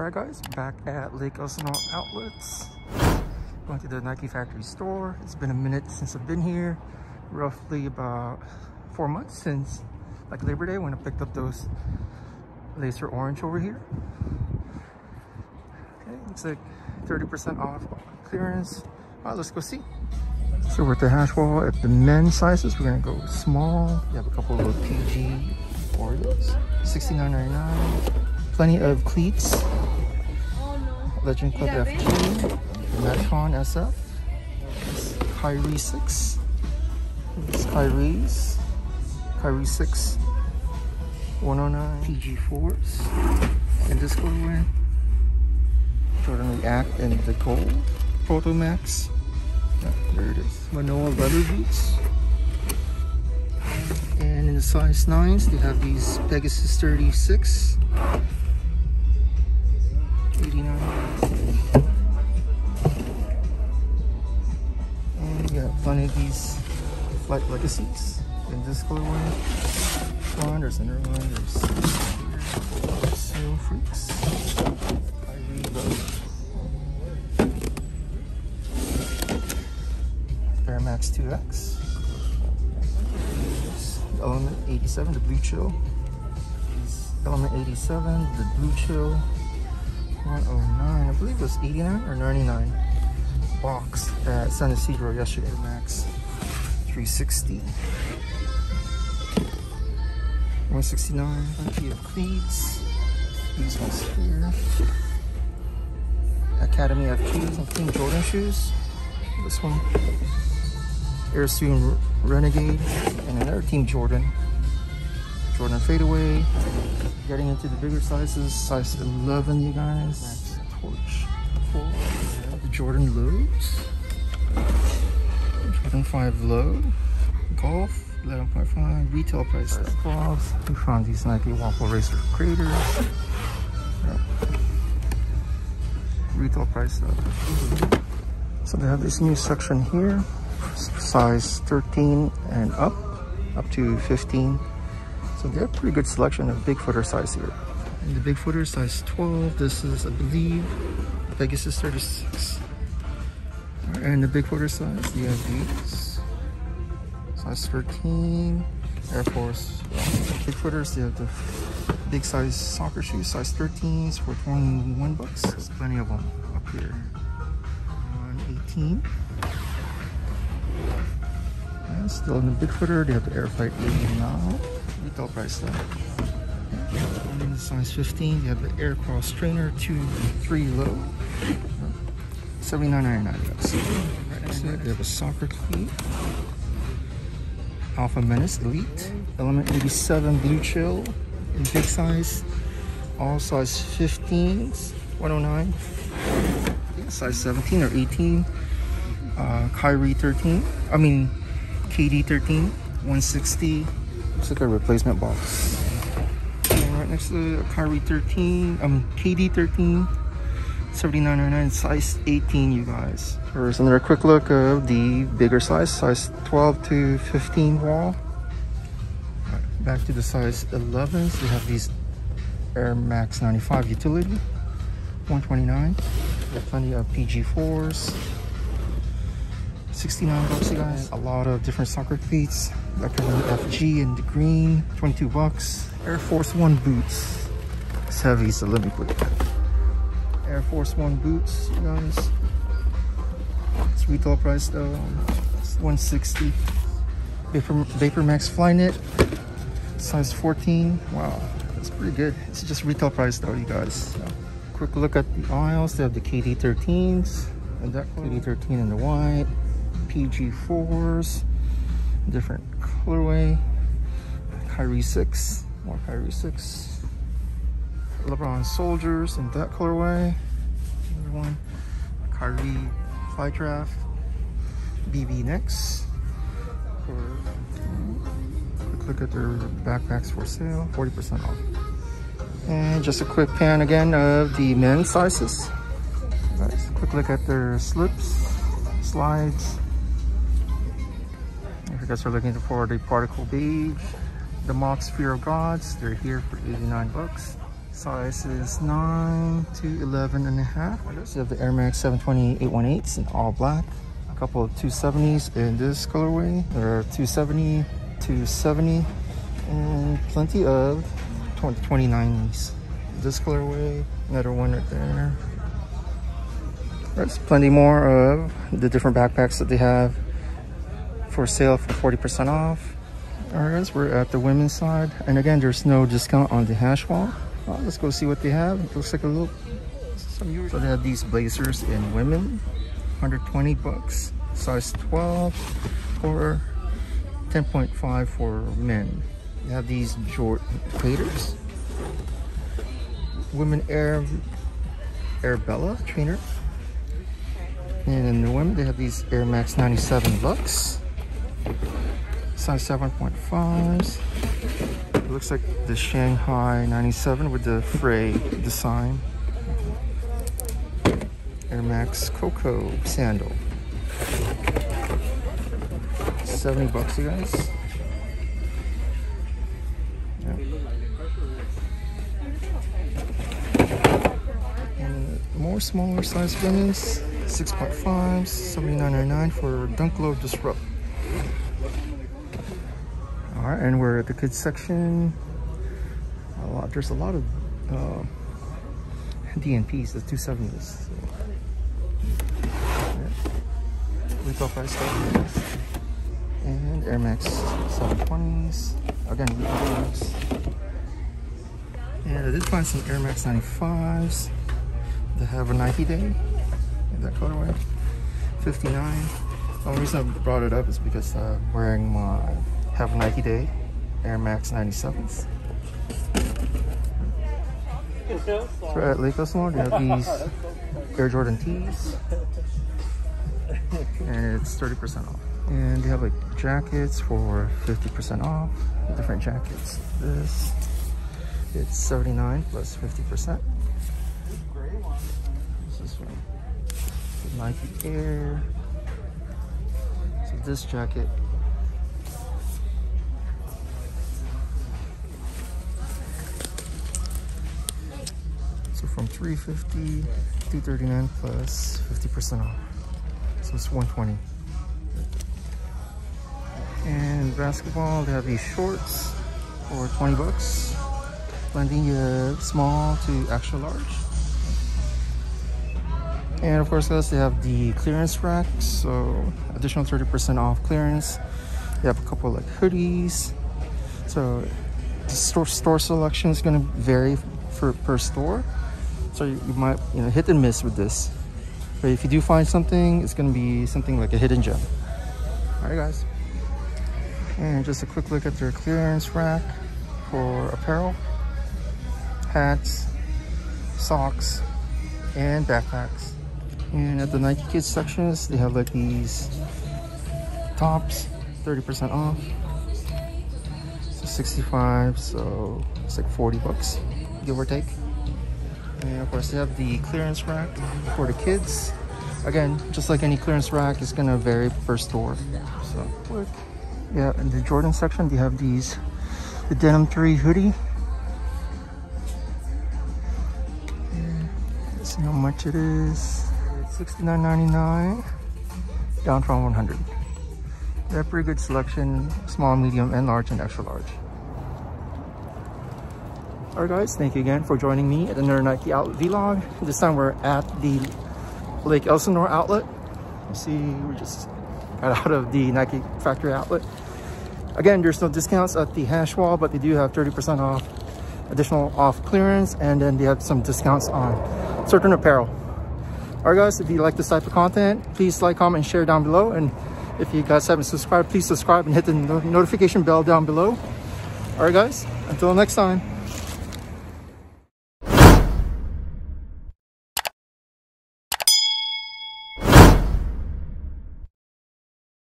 Alright guys, back at Lake Elsinore Outlets. Going to the Nike factory store. It's been a minute since I've been here. Roughly about four months since like Labor Day when I picked up those laser orange over here. Okay, looks like 30% off clearance. Alright, let's go see. So we're at the hash wall at the men's sizes. We're gonna go small. You have a couple of PG Oreos. $69.99. Plenty of cleats. Legend Club FG. Metcon SF. Kyrie 6. It's Kyrie's. Kyrie 6. 109 PG 4s. And this colorway. Jordan React in the gold. Proto Max. Yeah, there it is. Manoa leather boots. And in the size 9s, they have these Pegasus 36. Flight Legacies in this colorway. One, there's another one, there's Seal Freaks. Low. Air Max 2X. Element 87, the Blue Chill. Element 87, the Blue Chill 109. I believe it was 89 or 99 box at San Ysidro yesterday, Max 360. 169, plenty of cleats. These ones here. Academy of Keys and King Jordan shoes. This one. Airstream Renegade and another Team Jordan. Jordan fadeaway. Getting into the bigger sizes, size 11, you guys. Torch, four. The Jordan loads. 11.5 low, golf, 11.5, retail price step gloves, in these Nike Waffle Racer craters. Retail price step. So they have this new section here, size 13 and up, up to 15. So they have pretty good selection of big footer size here. And the Bigfooter size 12, this is I believe Pegasus 36. And the big footer size, you have these. Size 13, Air Force. Big footers, you have the big size soccer shoes, size 13s for 21 bucks. There's plenty of them up here. On 18. And still in the big footer, they have the Air Flight 80 now. Retail price though. And in size 15, you have the Air Cross Trainer 2 3 low. $79.99. Right next to it, have a soccer cleat. Alpha Menace Elite. Element 87 Blue Chill in big size. All size 15s. 109. Size 17 or 18. Uh, Kyrie 13. I mean, KD 13. 160. Looks like a replacement box. And right next to the Kyrie 13. I mean, KD 13. 79.99 size 18 you guys. Here's another quick look of the bigger size size 12 to 15 wall. Right, back to the size 11s we have these air max 95 utility 129 we have plenty of pg4s 69 bucks you guys. A lot of different soccer cleats. Like the fg and the green 22 bucks. Air force one boots. It's heavy so let me put it Air Force One boots, you guys. It's retail price though, um, it's 160. Vapor, Vapor Max Flyknit, size 14. Wow, that's pretty good. It's just retail price though, you guys. So, quick look at the aisles. They have the KD13s, and that KD13 in the white, PG4s, different colorway, Kyrie 6, more Kyrie 6. LeBron Soldiers in that colorway. Another one. Kyrie Flytrap. BB next. Quick look at their backpacks for sale. 40% off. And just a quick pan again of the men's sizes. Guys, quick look at their slips, slides. If you guys are looking for the particle beige, the Mocs Fear of Gods, they're here for 89 bucks. Size is 9 to 11 and a half. You have the Air Max 720 818s in all black. A couple of 270s in this colorway. There are 270, 270, and plenty of 2029s. This colorway, another one right there. There's plenty more of the different backpacks that they have for sale for 40% off. Alright guys, we're at the women's side. And again, there's no discount on the hash wall. Well, let's go see what they have. It looks like a little some So they have these blazers in women, 120 bucks, size 12 or 10.5 for men. They have these short waders, women Air Bella trainer. And in the women, they have these Air Max 97 Lux, size 7.5s. It looks like the Shanghai 97 with the fray design. Air Max Coco sandal. 70 bucks, you guys. Yeah. More smaller size women's, 6.5s, 79.99 for Dunk Low Disrupt. All right, and we're at the kids section. A lot, there's a lot of uh, DNPs, the 270s. So. Yeah. Stuff. And Air Max 720s. Again, retail price. And I did find some Air Max 95s that have a Nike day in that colorway. 59. The only reason I brought it up is because I'm wearing my have Nike Day Air Max 97s. So at Lake Mall, they have these Air Jordan tees. And it's 30% off. And they have like jackets for 50% off. Different jackets. This, it's 79 plus 50%. This is from Nike Air. So this jacket from 350 239 plus 50% off. So it's 120 and basketball they have these shorts for 20 bucks. Blending uh, small to extra large. And of course guys they have the clearance rack so additional 30% off clearance. They have a couple like hoodies. So the store, store selection is going to vary for per store so you, you might you know hit and miss with this. But if you do find something it's gonna be something like a hidden gem. All right guys. And just a quick look at their clearance rack for apparel. Hats socks and backpacks. And at the nike kids sections they have like these tops 30 percent off. So 65 so it's like 40 bucks give or take and of course, they have the clearance rack for the kids. Again, just like any clearance rack, it's gonna vary per store. So, yeah, in the Jordan section, they have these, the Denim 3 hoodie. Let's see how much it is. It's $69.99, down from 100 They have pretty good selection, small, medium, and large, and extra large. Alright guys, thank you again for joining me at another Nike Outlet vlog. This time we're at the Lake Elsinore outlet. You see, we just got out of the Nike factory outlet. Again, there's no discounts at the hash wall, but they do have 30% off additional off clearance and then they have some discounts on certain apparel. Alright guys, if you like this type of content, please like, comment, and share down below. And if you guys haven't subscribed, please subscribe and hit the notification bell down below. Alright guys, until next time.